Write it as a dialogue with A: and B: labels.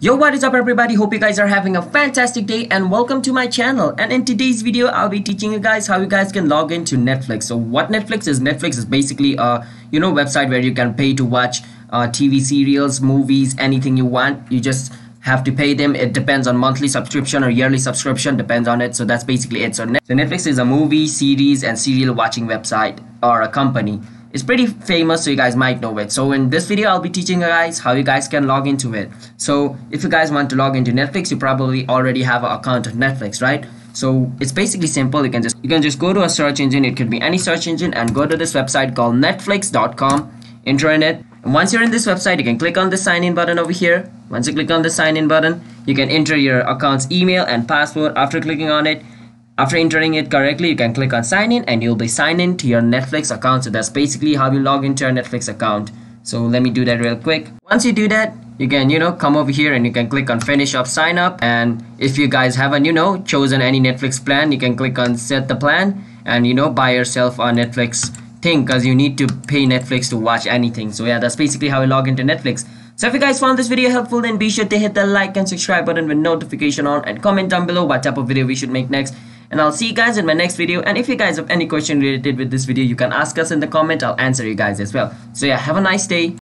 A: Yo, what is up everybody? Hope you guys are having a fantastic day and welcome to my channel. And in today's video, I'll be teaching you guys how you guys can log into Netflix. So what Netflix is, Netflix is basically a, you know, website where you can pay to watch uh, TV serials, movies, anything you want. You just have to pay them. It depends on monthly subscription or yearly subscription, depends on it. So that's basically it. So, Netflix is a movie, series, and serial watching website or a company. It's pretty famous, so you guys might know it. So in this video, I'll be teaching you guys how you guys can log into it. So if you guys want to log into Netflix, you probably already have an account of Netflix, right? So it's basically simple. You can just you can just go to a search engine. It could be any search engine and go to this website called Netflix.com. Enter in it. And once you're in this website, you can click on the sign in button over here. Once you click on the sign in button, you can enter your account's email and password. After clicking on it, after entering it correctly, you can click on sign in and you'll be signed in to your Netflix account. So that's basically how you log into your Netflix account. So let me do that real quick. Once you do that, you can, you know, come over here and you can click on finish up sign up. And if you guys haven't, you know, chosen any Netflix plan, you can click on set the plan and, you know, buy yourself a Netflix thing because you need to pay Netflix to watch anything. So yeah, that's basically how you log into Netflix. So if you guys found this video helpful, then be sure to hit the like and subscribe button with notification on and comment down below what type of video we should make next and I'll see you guys in my next video. And if you guys have any question related with this video you can ask us in the comment. I'll answer you guys as well. So yeah have a nice day